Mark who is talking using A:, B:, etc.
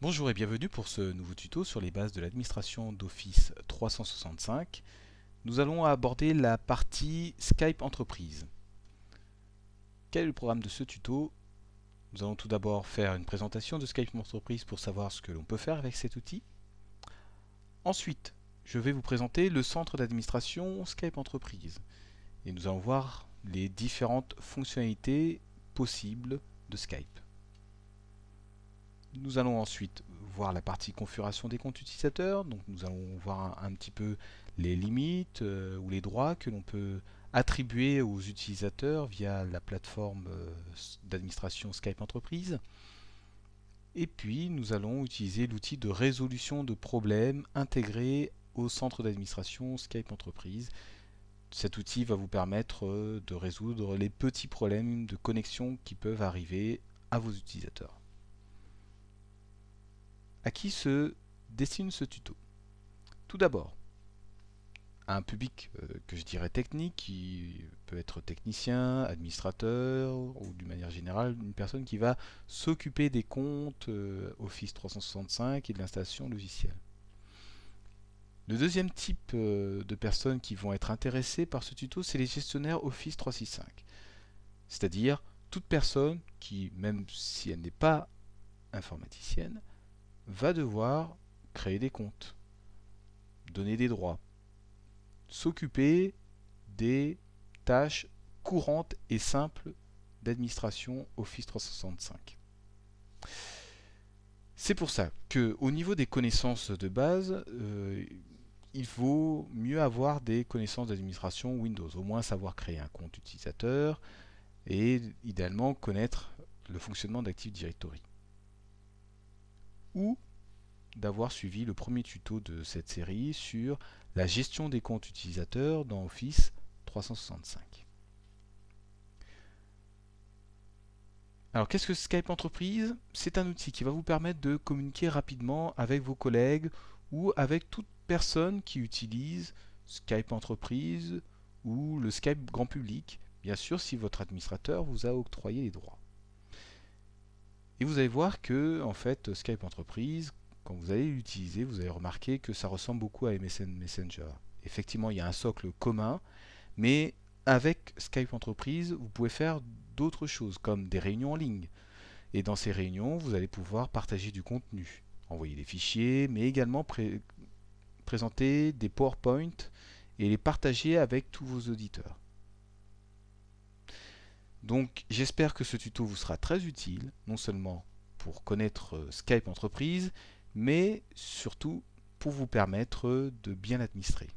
A: Bonjour et bienvenue pour ce nouveau tuto sur les bases de l'administration d'Office 365. Nous allons aborder la partie Skype Entreprise. Quel est le programme de ce tuto? Nous allons tout d'abord faire une présentation de Skype Entreprise pour savoir ce que l'on peut faire avec cet outil. Ensuite, je vais vous présenter le centre d'administration Skype Entreprise. Et nous allons voir les différentes fonctionnalités possibles de Skype. Nous allons ensuite voir la partie configuration des comptes utilisateurs. Donc nous allons voir un, petit peu les limites euh, ou les droits que l'on peut attribuer aux utilisateurs via la plateforme euh, d'administration Skype Entreprise. Et puis nous allons utiliser l'outil de résolution de problèmes intégré au centre d'administration Skype Entreprise. Cet outil va vous permettre euh, de résoudre les petits problèmes de connexion qui peuvent arriver à vos utilisateurs à qui se destine ce tuto Tout d'abord, un public euh, que je dirais technique, qui peut être technicien, administrateur, ou d'une manière générale, une personne qui va s'occuper des comptes euh, Office 365 et de l'installation logicielle. Le deuxième type euh, de personnes qui vont être intéressées par ce tuto, c'est les gestionnaires Office 365. C'est-à-dire toute personne qui, même si elle n'est pas informaticienne, va devoir créer des comptes, donner des droits, s'occuper des tâches courantes et simples d'administration Office 365. C'est pour ça que au niveau des connaissances de base, euh, il vaut mieux avoir des connaissances d'administration Windows, au moins savoir créer un compte utilisateur et idéalement connaître le fonctionnement d'Active Directory ou d'avoir suivi le premier tuto de cette série sur la gestion des comptes utilisateurs dans Office 365. Alors qu'est-ce que Skype Entreprise? C'est un outil qui va vous permettre de communiquer rapidement avec vos collègues ou avec toute personne qui utilise Skype Entreprise ou le Skype grand public, bien sûr si votre administrateur vous a octroyé les droits. Et vous allez voir que en fait Skype Entreprise, quand vous allez l'utiliser, vous allez remarquer que ça ressemble beaucoup à MSN Messenger. Effectivement, il y a un socle commun, mais avec Skype Entreprise, vous pouvez faire d'autres choses, comme des réunions en ligne. Et dans ces réunions, vous allez pouvoir partager du contenu, envoyer des fichiers, mais également présenter des PowerPoint et les partager avec tous vos auditeurs. Donc j'espère que ce tuto vous sera très utile, non seulement pour connaître euh, Skype Entreprise, mais surtout pour vous permettre de bien administrer.